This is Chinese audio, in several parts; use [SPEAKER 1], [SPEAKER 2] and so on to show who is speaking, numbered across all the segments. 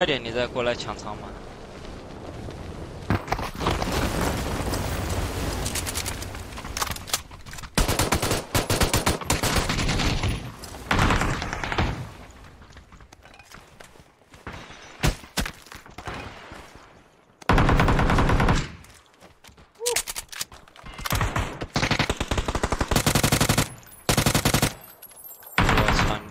[SPEAKER 1] 快点，你再过来抢仓嘛。我操你！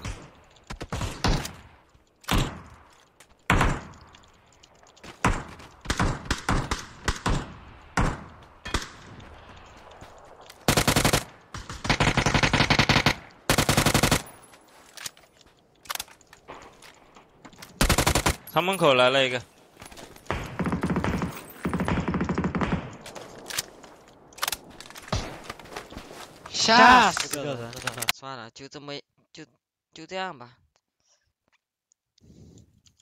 [SPEAKER 1] 仓门口来了一个，
[SPEAKER 2] 吓死
[SPEAKER 3] 死个人！算了，就这么就就这样吧。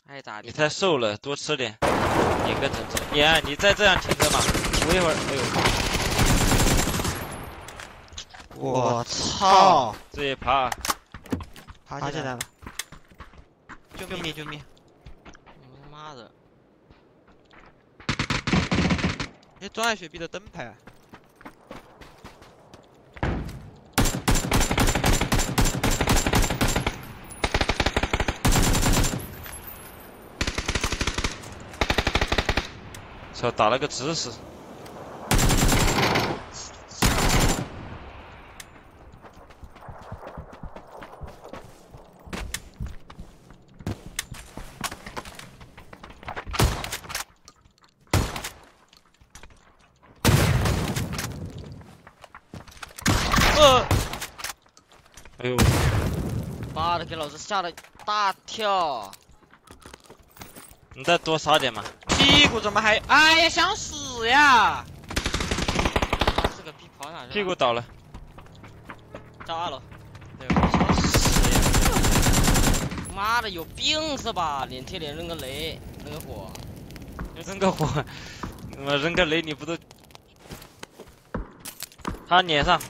[SPEAKER 3] 爱咋地
[SPEAKER 1] 你。太瘦了，多吃点，你个整车。你啊，你再这样停着嘛，我一会儿，哎呦，
[SPEAKER 2] 我操！
[SPEAKER 1] 这一爬，
[SPEAKER 2] 爬起来了！救命！救命！
[SPEAKER 3] 他妈的！
[SPEAKER 2] 哎，专爱雪碧的灯牌，
[SPEAKER 1] 操，打了个姿势。
[SPEAKER 2] 呃，
[SPEAKER 1] 哎呦，
[SPEAKER 3] 妈的，给老子吓了大跳！
[SPEAKER 1] 你再多杀点嘛。
[SPEAKER 2] 屁股怎么还？哎呀，想死呀！
[SPEAKER 3] 这个逼跑哪去了？
[SPEAKER 1] 屁股倒了，
[SPEAKER 3] 炸二楼。
[SPEAKER 1] 对，我操死呀！
[SPEAKER 3] 妈的，有病是吧？脸贴脸扔个雷，扔个火。
[SPEAKER 1] 扔个火，我扔个雷，你不都？他脸上，